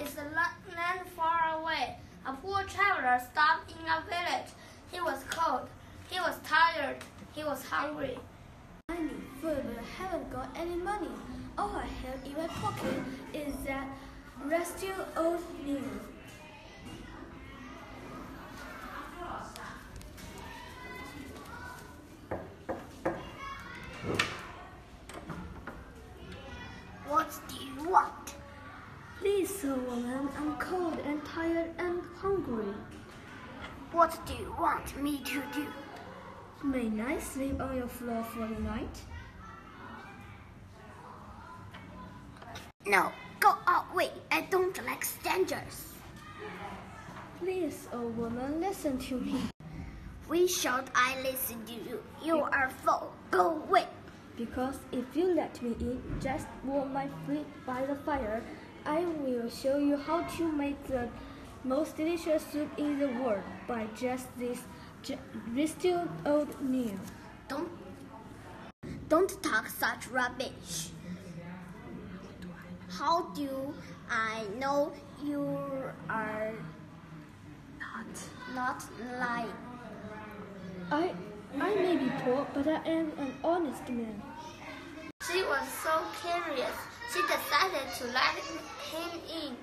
is a land far away. A poor traveler stopped in a village. He was cold. He was tired. He was hungry. I need food, but I haven't got any money. All I have in my pocket is that rusty old needle. What do you want? Please, old woman, I'm cold and tired and hungry. What do you want me to do? May I sleep on your floor for the night? No, go away. I don't like strangers. Please, old woman, listen to me. We should I listen to you. You are full. Go away. Because if you let me in, just warm my feet by the fire, I will show you how to make the most delicious soup in the world by just this distilled old meal. Don't don't talk such rubbish. How do I know you are not not lying? I, I may be poor, but I am an honest man. So let him in.